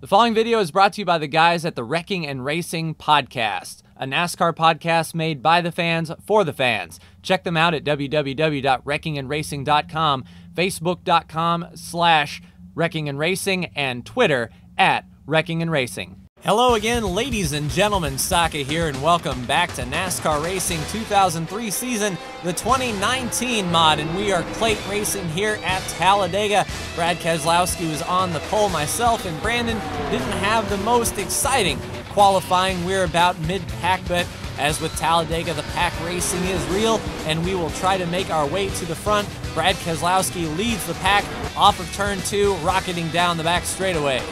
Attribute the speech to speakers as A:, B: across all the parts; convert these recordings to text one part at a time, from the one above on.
A: The following video is brought to you by the guys at the Wrecking and Racing Podcast, a NASCAR podcast made by the fans for the fans. Check them out at www.wreckingandracing.com, facebook.com slash wrecking and racing, and Twitter at wrecking and racing. Hello again, ladies and gentlemen. Saka here, and welcome back to NASCAR Racing 2003 season, the 2019 mod. And we are plate racing here at Talladega. Brad Keselowski was on the pole. Myself and Brandon didn't have the most exciting qualifying. We're about mid pack, but as with Talladega, the pack racing is real, and we will try to make our way to the front. Brad Keselowski leads the pack off of turn two, rocketing down the back straightaway.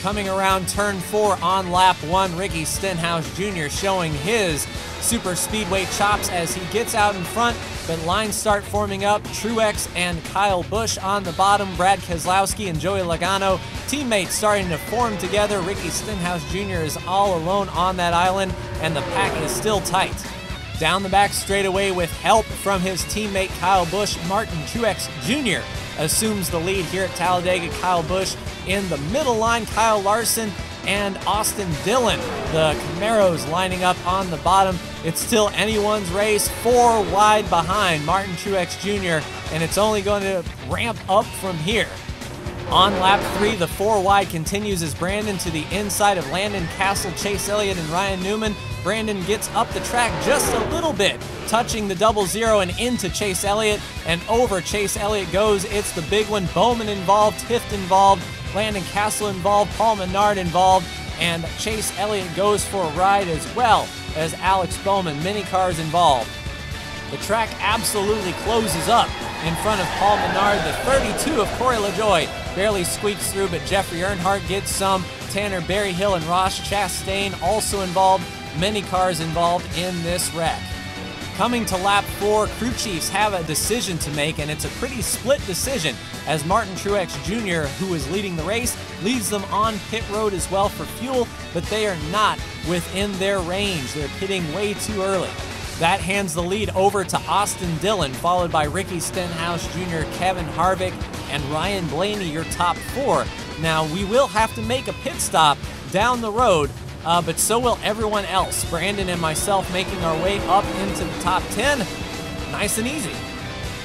A: Coming around turn four on lap one, Ricky Stenhouse Jr. showing his super speedway chops as he gets out in front, but lines start forming up. Truex and Kyle Busch on the bottom, Brad Keselowski and Joey Logano, teammates starting to form together. Ricky Stenhouse Jr. is all alone on that island, and the pack is still tight. Down the back straightaway with help from his teammate Kyle Busch, Martin Truex Jr. assumes the lead here at Talladega. Kyle Busch in the middle line, Kyle Larson and Austin Dillon. The Camaros lining up on the bottom. It's still anyone's race, four wide behind Martin Truex Jr., and it's only going to ramp up from here. On lap three, the four wide continues as Brandon to the inside of Landon Cassill, Chase Elliott, and Ryan Newman. Brandon gets up the track just a little bit, touching the double zero and into Chase Elliott, and over Chase Elliott goes. It's the big one. Bowman involved, Tifft involved, Landon Cassill involved, Paul Menard involved, and Chase Elliott goes for a ride as well as Alex Bowman. Many cars involved. The track absolutely closes up in front of Paul Menard. The 32 of Corey LaJoie barely squeaks through, but Jeffrey Earnhardt gets some. Tanner Berryhill and Ross Chastain also involved. Many cars involved in this wreck. Coming to lap four, crew chiefs have a decision to make, and it's a pretty split decision as Martin Truex Jr., who is leading the race, leads them on pit road as well for fuel, but they are not within their range. They're pitting way too early. That hands the lead over to Austin Dillon, followed by Ricky Stenhouse Jr., Kevin Harvick, and Ryan Blaney, your top four. Now, we will have to make a pit stop down the road, uh, but so will everyone else. Brandon and myself making our way up into the top 10. Nice and easy.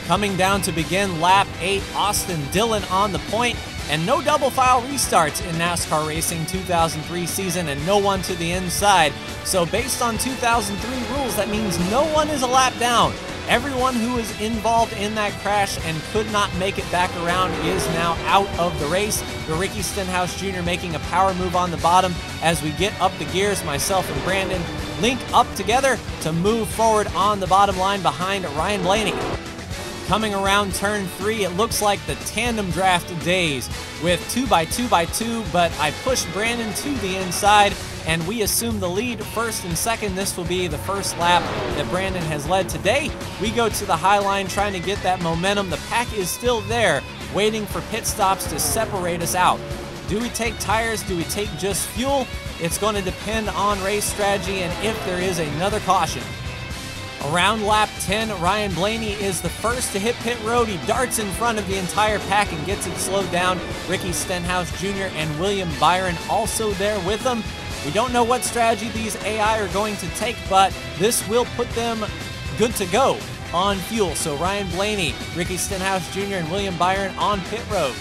A: Coming down to begin lap 8, Austin Dillon on the point, and no double file restarts in NASCAR Racing 2003 season, and no one to the inside. So, based on 2003 rules, that means no one is a lap down. Everyone who was involved in that crash and could not make it back around is now out of the race. The Ricky Stenhouse Jr. making a power move on the bottom as we get up the gears. Myself and Brandon link up together to move forward on the bottom line behind Ryan Blaney. Coming around turn three, it looks like the tandem draft days with two by two by two, but I push Brandon to the inside and we assume the lead first and second. This will be the first lap that Brandon has led today. We go to the high line trying to get that momentum. The pack is still there, waiting for pit stops to separate us out. Do we take tires? Do we take just fuel? It's going to depend on race strategy and if there is another caution. Around lap 10, Ryan Blaney is the first to hit pit road. He darts in front of the entire pack and gets it slowed down. Ricky Stenhouse Jr. and William Byron also there with him. We don't know what strategy these AI are going to take, but this will put them good to go on fuel. So Ryan Blaney, Ricky Stenhouse Jr., and William Byron on pit road.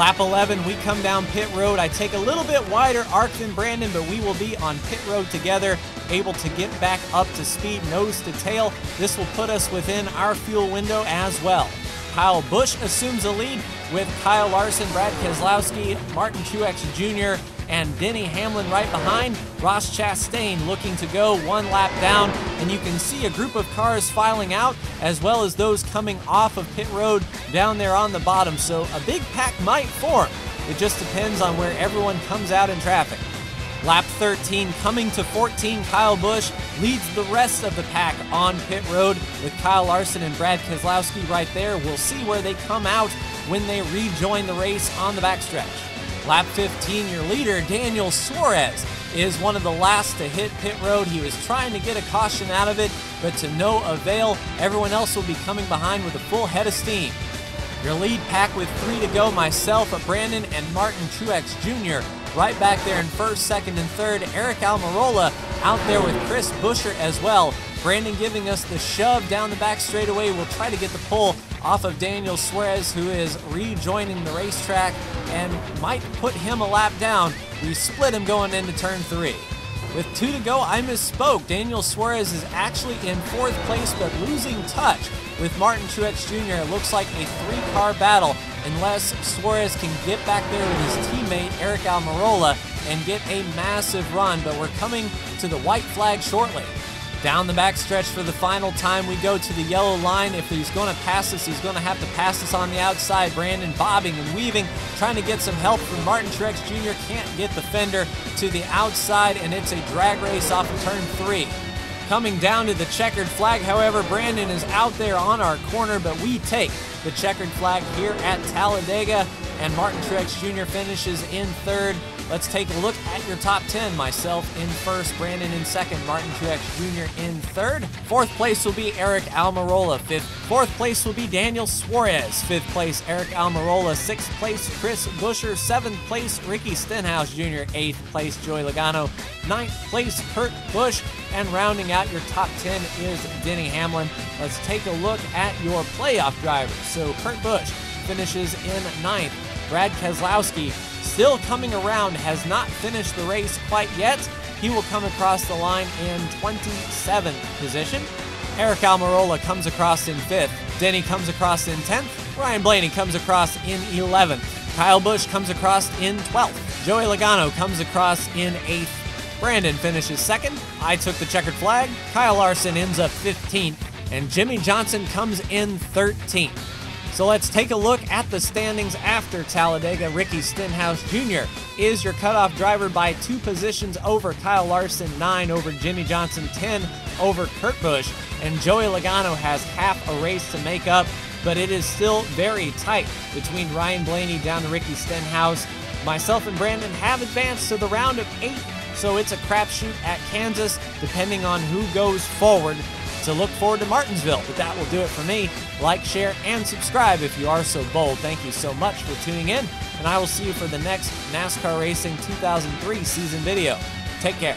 A: Lap 11, we come down pit road. I take a little bit wider arc than Brandon, but we will be on pit road together, able to get back up to speed nose to tail. This will put us within our fuel window as well. Kyle Busch assumes the lead with Kyle Larson, Brad Keselowski, Martin Truex Jr., and Denny Hamlin right behind. Ross Chastain looking to go one lap down, and you can see a group of cars filing out, as well as those coming off of pit road down there on the bottom. So a big pack might form. It just depends on where everyone comes out in traffic. Lap 13 coming to 14, Kyle Busch leads the rest of the pack on pit road with Kyle Larson and Brad Keselowski right there. We'll see where they come out when they rejoin the race on the backstretch. Lap 15, your leader, Daniel Suarez, is one of the last to hit pit road. He was trying to get a caution out of it, but to no avail. Everyone else will be coming behind with a full head of steam. Your lead pack with three to go, myself, a Brandon, and Martin Truex Jr. Right back there in first, second, and third. Aric Almirola out there with Chris Buescher as well. Brandon giving us the shove down the back straightaway. We'll try to get the pull off of Daniel Suarez, who is rejoining the racetrack and might put him a lap down. We split him going into turn three. With two to go, I misspoke. Daniel Suarez is actually in fourth place, but losing touch with Martin Truex Jr. It looks like a three car battle unless Suarez can get back there with his teammate Aric Almirola and get a massive run. But we're coming to the white flag shortly. Down the backstretch for the final time, we go to the yellow line. If he's going to pass us, he's going to have to pass us on the outside. Brandon bobbing and weaving, trying to get some help from Martin Truex Jr. Can't get the fender to the outside, and it's a drag race off of turn three. Coming down to the checkered flag, however, Brandon is out there on our corner, but we take the checkered flag here at Talladega, and Martin Truex Jr. finishes in third. Let's take a look at your top 10. Myself in first, Brandon in second, Martin Truex Jr. in third. Fourth place will be Aric Almirola. Fifth, fourth place will be Daniel Suarez. Fifth place, Aric Almirola. Sixth place, Chris Buescher. Seventh place, Ricky Stenhouse Jr. Eighth place, Joey Logano. Ninth place, Kurt Busch. And rounding out your top 10 is Denny Hamlin. Let's take a look at your playoff drivers. So Kurt Busch finishes in ninth. Brad Keselowski still coming around, has not finished the race quite yet. He will come across the line in 27th position. Aric Almirola comes across in 5th. Denny comes across in 10th. Ryan Blaney comes across in 11th. Kyle Busch comes across in 12th. Joey Logano comes across in 8th. Brandon finishes second. I took the checkered flag. Kyle Larson ends up 15th. And Jimmie Johnson comes in 13th. So let's take a look at the standings after Talladega. Ricky Stenhouse Jr. is your cutoff driver by two positions over Kyle Larson, nine over Jimmie Johnson, 10 over Kurt Busch. And Joey Logano has half a race to make up, but it is still very tight between Ryan Blaney down to Ricky Stenhouse. Myself and Brandon have advanced to the round of eight, so it's a crapshoot at Kansas, depending on who goes forward to look forward to Martinsville. But that will do it for me. Like, share, and subscribe if you are so bold. Thank you so much for tuning in, and I will see you for the next NASCAR Racing 2003 season video. Take care.